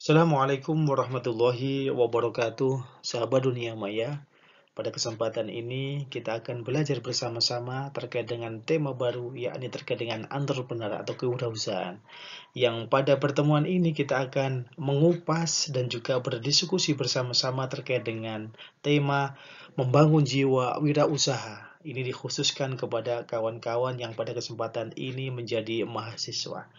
Assalamualaikum warahmatullahi wabarakatuh, sahabat dunia maya. Pada kesempatan ini, kita akan belajar bersama-sama terkait dengan tema baru, yakni terkait dengan entrepreneur atau kewirausahaan. Yang pada pertemuan ini kita akan mengupas dan juga berdiskusi bersama-sama terkait dengan tema membangun jiwa wirausaha. Ini dikhususkan kepada kawan-kawan yang pada kesempatan ini menjadi mahasiswa.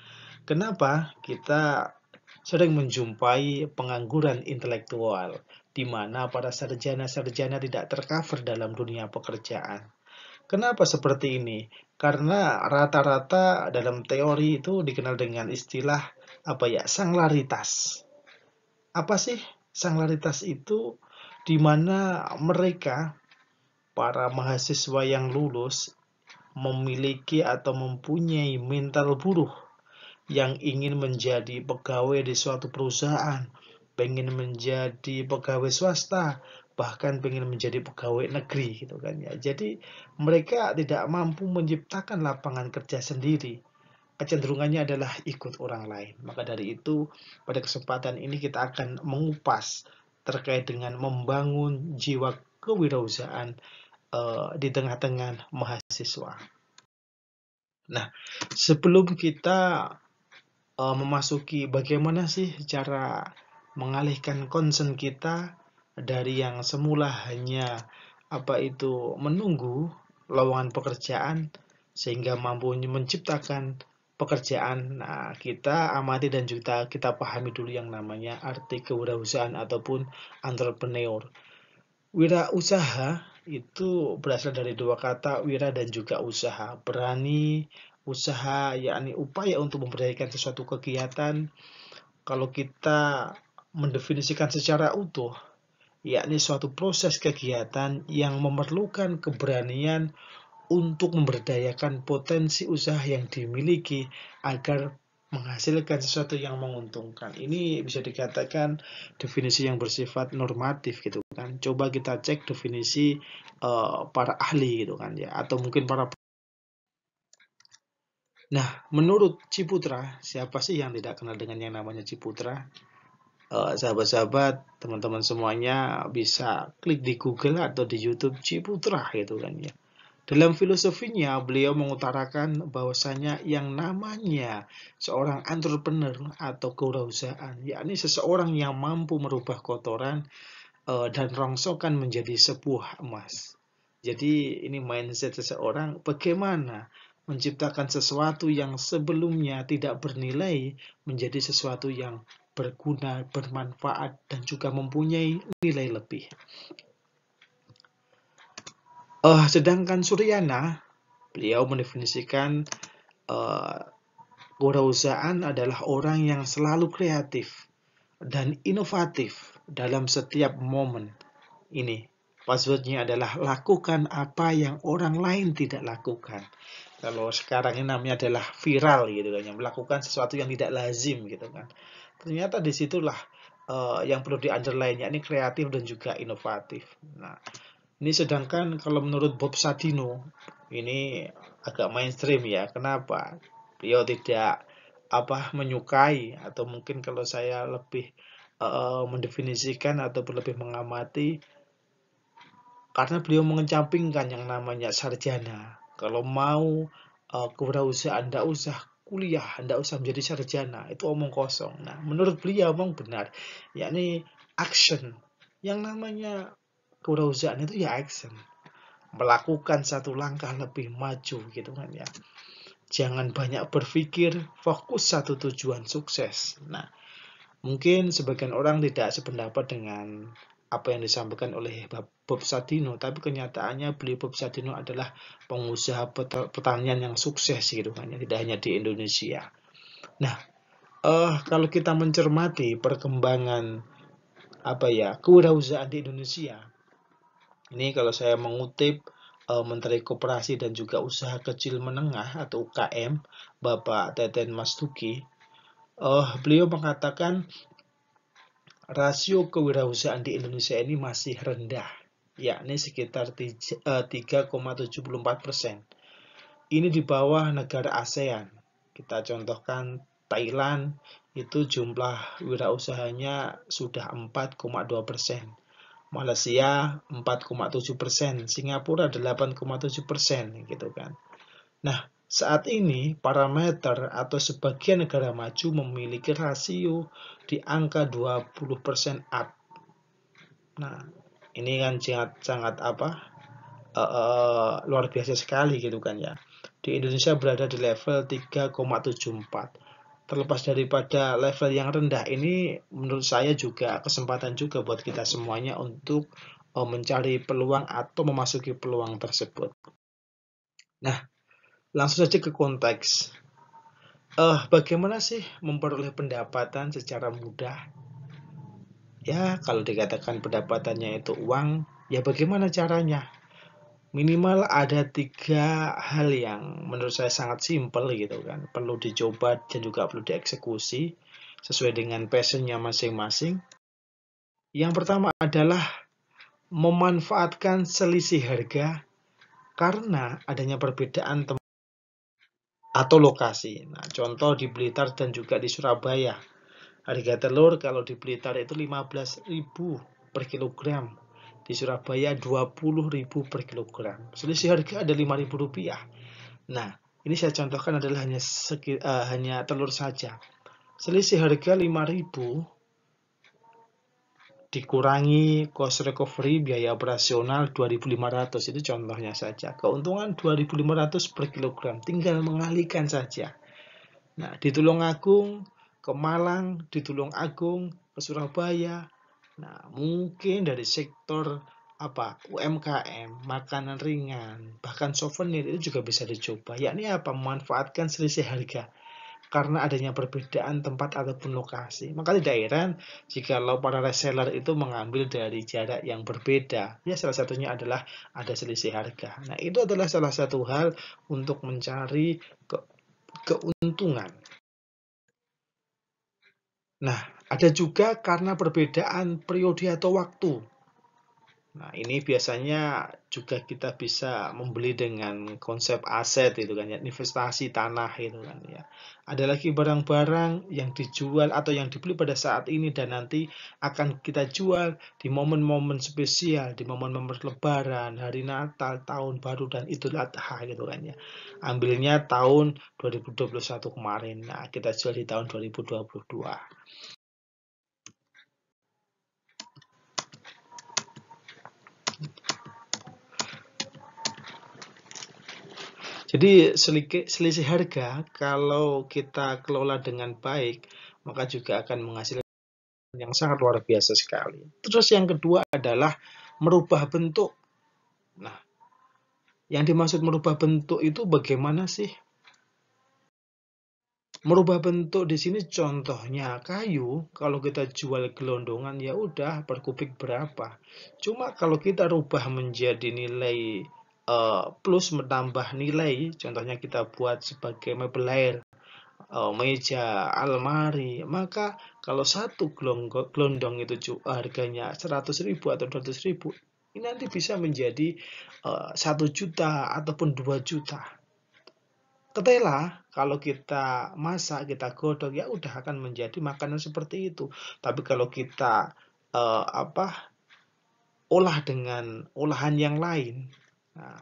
Kenapa kita sering menjumpai pengangguran intelektual, di mana para sarjana-sarjana tidak tercover dalam dunia pekerjaan. Kenapa seperti ini? Karena rata-rata dalam teori itu dikenal dengan istilah apa ya, sanglaritas. Apa sih sanglaritas itu? Di mana mereka para mahasiswa yang lulus memiliki atau mempunyai mental buruh yang ingin menjadi pegawai di suatu perusahaan, pengen menjadi pegawai swasta, bahkan pengen menjadi pegawai negeri gitu kan ya. Jadi mereka tidak mampu menciptakan lapangan kerja sendiri. Kecenderungannya adalah ikut orang lain. Maka dari itu pada kesempatan ini kita akan mengupas terkait dengan membangun jiwa kewirausahaan uh, di tengah-tengah mahasiswa. Nah, sebelum kita uh, memasuki bagaimana sih cara mengalihkan concern kita dari yang semula hanya apa itu menunggu lowongan pekerjaan sehingga mampu menciptakan pekerjaan. Nah, kita amati dan juga kita pahami dulu yang namanya arti kewirausahaan ataupun entrepreneur. Wirausaha itu berasal dari dua kata wira dan juga usaha. Berani usaha yakni upaya untuk memberdayakan sesuatu kegiatan kalau kita mendefinisikan secara utuh yakni suatu proses kegiatan yang memerlukan keberanian untuk memberdayakan potensi usaha yang dimiliki agar menghasilkan sesuatu yang menguntungkan. Ini bisa dikatakan definisi yang bersifat normatif gitu kan. Coba kita cek definisi uh, para ahli gitu kan ya atau mungkin para Nah, menurut Ciputra, siapa sih yang tidak kenal dengan yang namanya Ciputra? Uh, sahabat-sahabat, teman-teman semuanya bisa klik di Google atau di YouTube Ciputra gitu kan ya. Dalam filosofinya, beliau mengutarakan bahwasanya yang namanya seorang entrepreneur atau kewirausahaan, yakni seseorang yang mampu merubah kotoran uh, dan rongsokan menjadi sebuah emas. Jadi ini mindset seseorang bagaimana menciptakan sesuatu yang sebelumnya tidak bernilai menjadi sesuatu yang berguna, bermanfaat, dan juga mempunyai nilai lebih. Uh, sedangkan Suryana, beliau mendefinisikan uh, kewirausahaan adalah orang yang selalu kreatif dan inovatif dalam setiap momen. Ini passwordnya adalah lakukan apa yang orang lain tidak lakukan kalau sekarang ini namanya adalah viral gitu kan yang melakukan sesuatu yang tidak lazim gitu kan. Ternyata di situlah uh, yang perlu di underline ini kreatif dan juga inovatif. Nah ini sedangkan kalau menurut Bob Sadino ini agak mainstream ya. Kenapa? Beliau tidak apa menyukai atau mungkin kalau saya lebih uh, mendefinisikan atau lebih mengamati karena beliau mengecampingkan yang namanya sarjana kalau mau uh, kewirausahaan tidak usah kuliah, tidak usah menjadi sarjana, itu omong kosong. Nah, menurut beliau omong benar, yakni action. Yang namanya kewirausahaan itu ya action. Melakukan satu langkah lebih maju gitu kan ya. Jangan banyak berpikir, fokus satu tujuan sukses. Nah, mungkin sebagian orang tidak sependapat dengan apa yang disampaikan oleh Bob Sadino, tapi kenyataannya beliau Bob Sadino adalah pengusaha pertanian yang sukses gitu kan, tidak hanya di Indonesia. Nah, uh, kalau kita mencermati perkembangan apa ya kewirausahaan di Indonesia, ini kalau saya mengutip uh, Menteri Koperasi dan juga Usaha Kecil Menengah atau UKM, Bapak Teten Mas Tuki, uh, beliau mengatakan rasio kewirausahaan di Indonesia ini masih rendah, yakni sekitar 3,74 eh, persen. Ini di bawah negara ASEAN. Kita contohkan Thailand, itu jumlah wirausahanya sudah 4,2 persen. Malaysia 4,7 persen, Singapura 8,7 persen, gitu kan. Nah, saat ini parameter atau sebagian negara maju memiliki rasio di angka 20 persen up. Nah, ini kan sangat sangat apa? Uh, uh, luar biasa sekali gitu kan ya. Di Indonesia berada di level 3,74 terlepas daripada level yang rendah ini menurut saya juga kesempatan juga buat kita semuanya untuk uh, mencari peluang atau memasuki peluang tersebut. Nah, langsung saja ke konteks. Uh, bagaimana sih memperoleh pendapatan secara mudah? Ya, kalau dikatakan pendapatannya itu uang, ya bagaimana caranya? minimal ada tiga hal yang menurut saya sangat simpel gitu kan perlu dicoba dan juga perlu dieksekusi sesuai dengan passionnya masing-masing yang pertama adalah memanfaatkan selisih harga karena adanya perbedaan tempat atau lokasi. Nah, contoh di Blitar dan juga di Surabaya. Harga telur kalau di Blitar itu 15.000 per kilogram di Surabaya 20.000 per kilogram. Selisih harga ada 5.000 rupiah. Nah, ini saya contohkan adalah hanya segi, uh, hanya telur saja. Selisih harga 5.000 dikurangi cost recovery biaya operasional 2.500 itu contohnya saja. Keuntungan 2.500 per kilogram, tinggal mengalihkan saja. Nah, di Tulungagung ke Malang, di Tulung Agung ke Surabaya, Nah, mungkin dari sektor apa UMKM, makanan ringan, bahkan souvenir itu juga bisa dicoba. Yakni apa? Memanfaatkan selisih harga karena adanya perbedaan tempat ataupun lokasi. Maka tidak heran jika para reseller itu mengambil dari jarak yang berbeda. Ya salah satunya adalah ada selisih harga. Nah itu adalah salah satu hal untuk mencari ke keuntungan. Nah, ada juga karena perbedaan periode atau waktu. Nah, ini biasanya juga kita bisa membeli dengan konsep aset itu kan ya, investasi tanah itu kan ya. Ada lagi barang-barang yang dijual atau yang dibeli pada saat ini dan nanti akan kita jual di momen-momen spesial, di momen-momen lebaran, hari Natal, tahun baru dan Idul Adha gitu kan ya. Ambilnya tahun 2021 kemarin. Nah, kita jual di tahun 2022. Jadi selisih harga kalau kita kelola dengan baik, maka juga akan menghasilkan yang sangat luar biasa sekali. Terus yang kedua adalah merubah bentuk. Nah, yang dimaksud merubah bentuk itu bagaimana sih? Merubah bentuk di sini contohnya kayu, kalau kita jual gelondongan ya udah per kubik berapa. Cuma kalau kita rubah menjadi nilai uh, plus menambah nilai. Contohnya kita buat sebagai mebel air uh, meja almari. Maka kalau satu gelondong itu harganya 100.000 atau 200.000 ini nanti bisa menjadi eh, satu uh, juta ataupun 2 juta. Ketela kalau kita masak kita godok ya udah akan menjadi makanan seperti itu. Tapi kalau kita uh, apa olah dengan olahan yang lain Nah,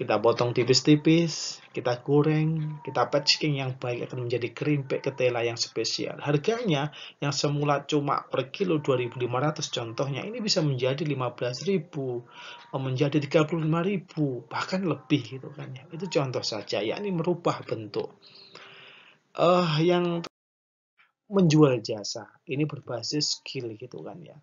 kita potong tipis-tipis, kita goreng, kita packaging yang baik akan menjadi keripik ketela yang spesial. Harganya yang semula cuma per kilo 2.500 contohnya ini bisa menjadi 15.000, menjadi 35.000, bahkan lebih gitu kan ya. Itu contoh saja, yakni merubah bentuk. Uh, yang menjual jasa ini berbasis skill gitu kan ya.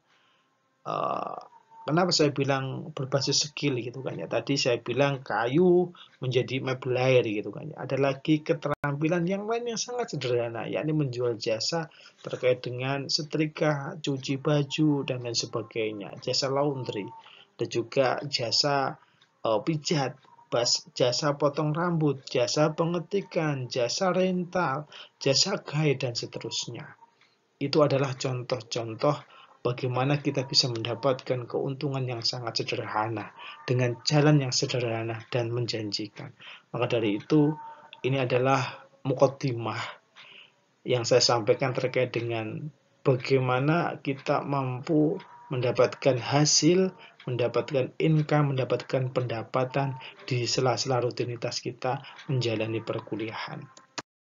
Uh, Kenapa saya bilang berbasis skill gitu kan ya? Tadi saya bilang kayu menjadi mebel air gitu kan ya. Ada lagi keterampilan yang lain yang sangat sederhana, yakni menjual jasa terkait dengan setrika, cuci baju dan lain sebagainya, jasa laundry dan juga jasa uh, pijat, bas, jasa potong rambut, jasa pengetikan, jasa rental, jasa guide dan seterusnya. Itu adalah contoh-contoh bagaimana kita bisa mendapatkan keuntungan yang sangat sederhana dengan jalan yang sederhana dan menjanjikan. Maka dari itu, ini adalah mukotimah yang saya sampaikan terkait dengan bagaimana kita mampu mendapatkan hasil, mendapatkan income, mendapatkan pendapatan di sela-sela rutinitas kita menjalani perkuliahan.